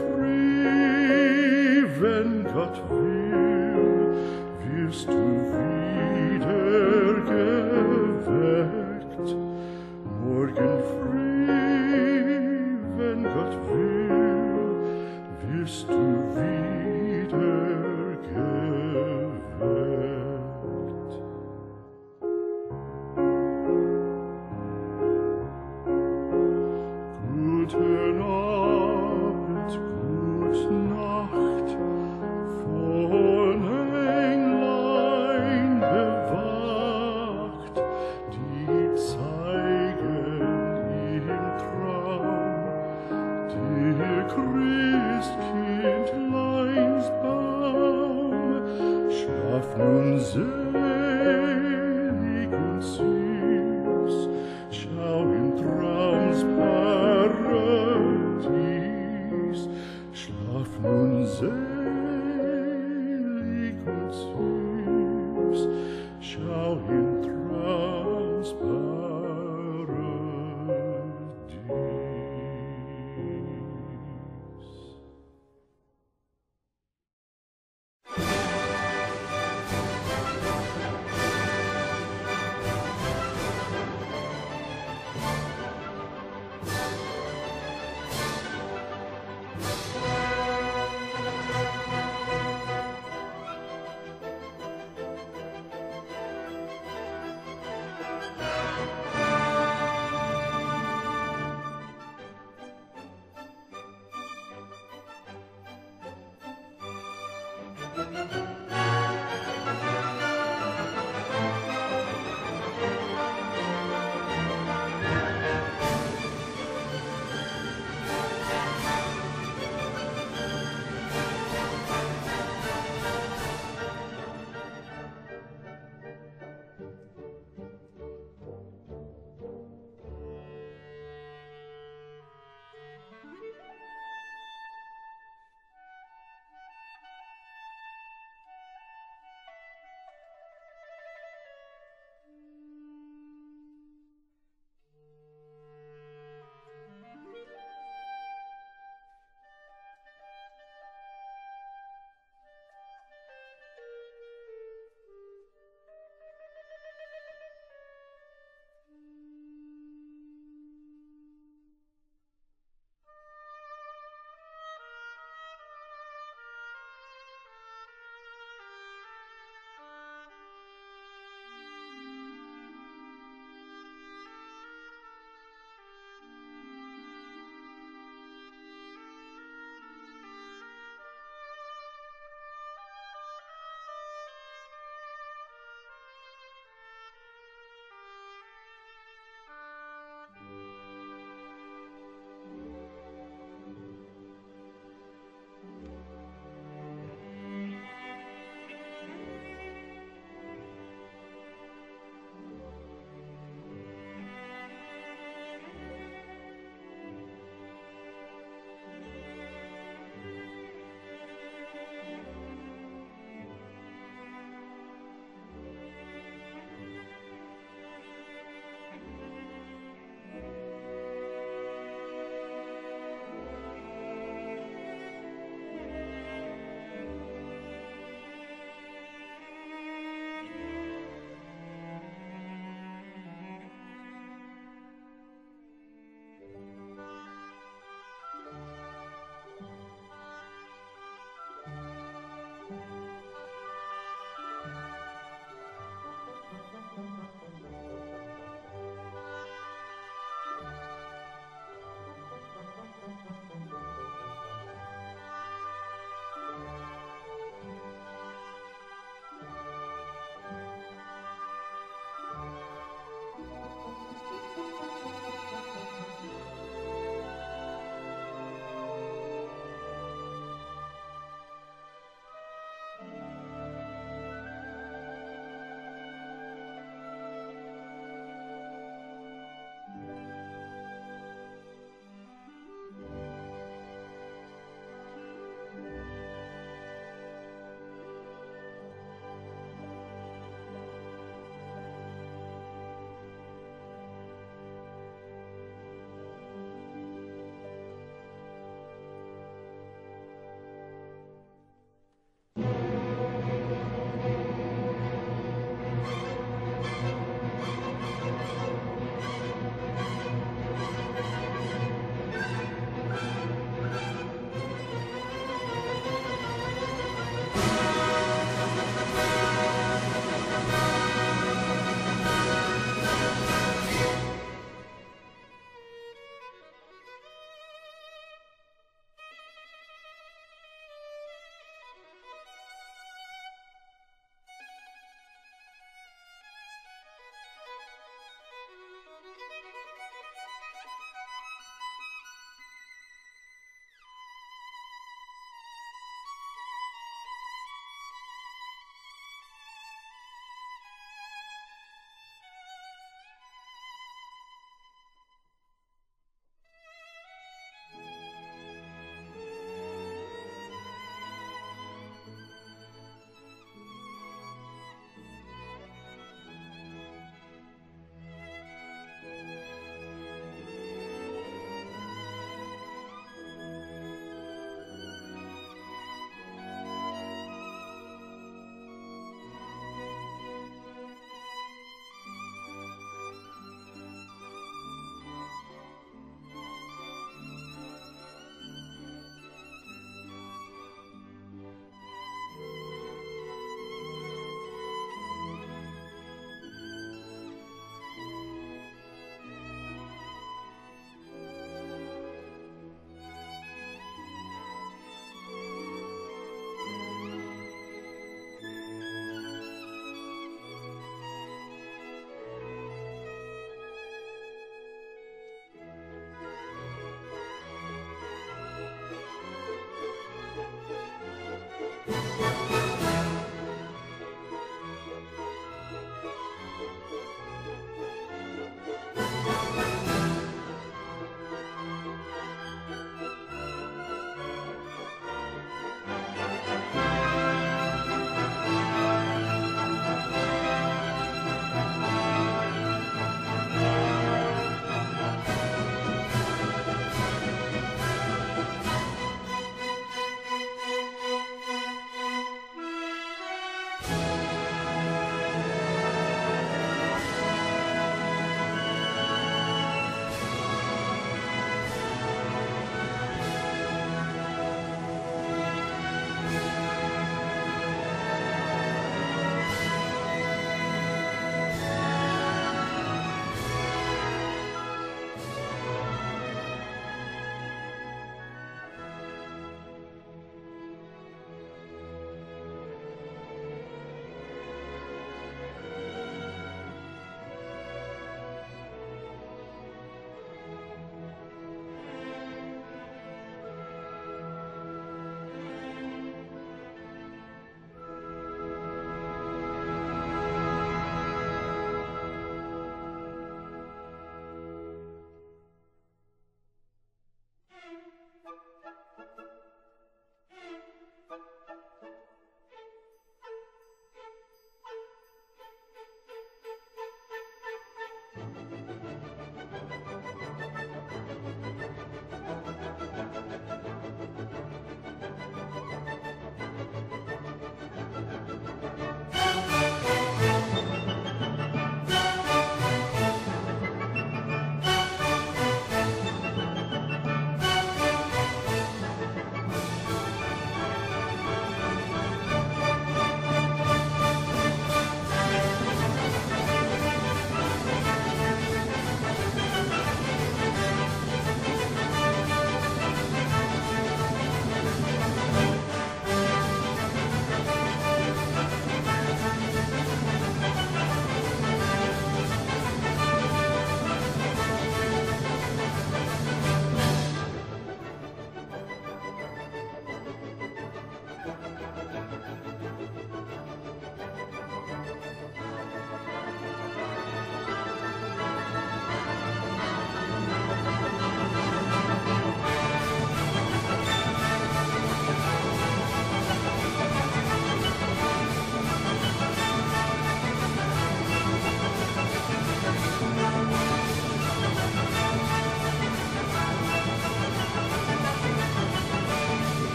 Free, wenn Gott will, wirst du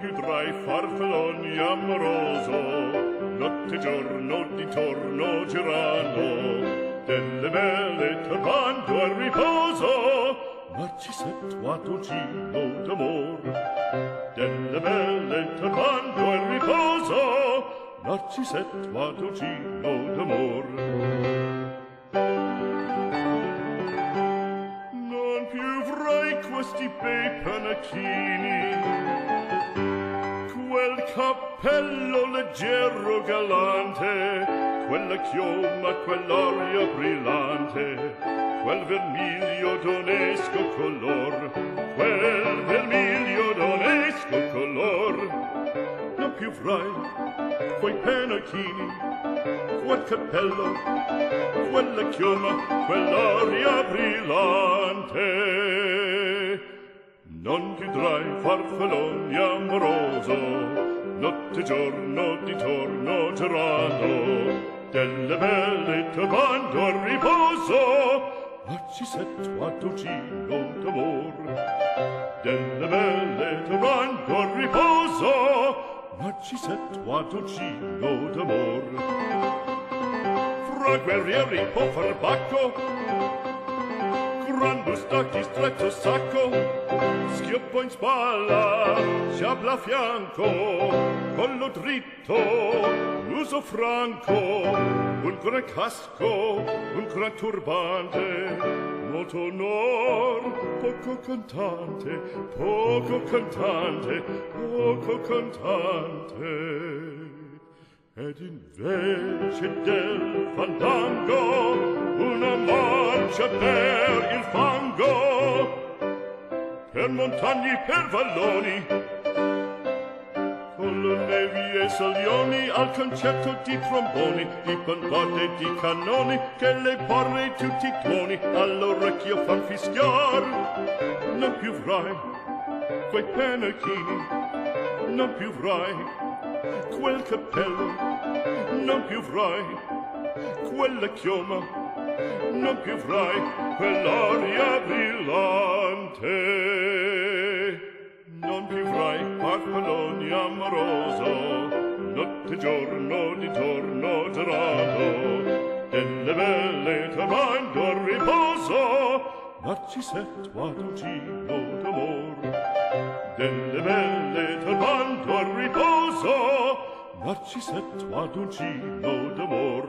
più trai farfalloni amoroso notte giorno di torno girano delle belle turbando al riposo ma ci setto a dolcino d'amor. Delle belle turbando al riposo ma ci setto a dolcino d'amor. Non più vrai questi bei panacchini cappello leggero, galante, quella chioma, quell'aria brillante, quel vermiglio d'onesco color, quel vermiglio d'onesco color. Non più frai, quei penachini, quel cappello, quella chioma, quell'aria brillante. Non ti drai farfalloni amoroso, notte giorno di torno girano delle belle tue bando a riposo ma ci setto a dolcino d'amor. Delle belle tue bando a riposo ma ci setto a dolcino d'amor. Fra guerrieri po far bacco gran bustacchi stretto sacco schioppo in spalla sciabla fianco collo dritto uso franco un gran casco un gran turbante molto onor poco cantante poco cantante poco cantante ed invece del fandango una marcia per il fango. Per montagni, per valloni con le nevi e salioni al concerto di tromboni di bombarde e di cannoni che le porre tutti i tuoni all'orecchio fan fischiar. Non più vrai quei penachini non più vrai quel cappello non più avrai quella chioma non più avrai quell'aria brillante non più avrai parpaloni amoroso notte giorno di torno girato delle belle tramando al riposo ma ci sei tuo dolcino d'amor delle belle turbando al riposo narcisetto ad uncino d'amor.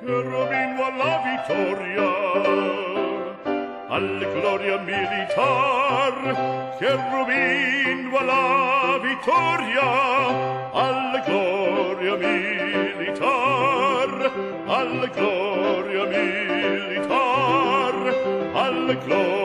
Cherubino alla vittoria alla gloria militar. Cherubino alla vittoria alla gloria militar. Alla gloria militar alla gloria